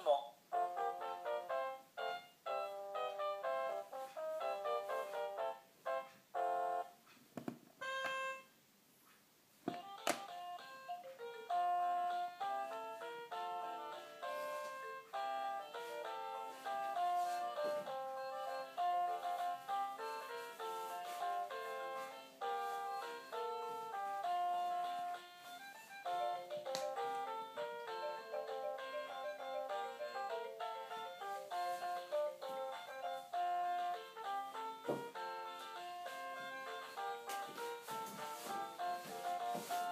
も Bye.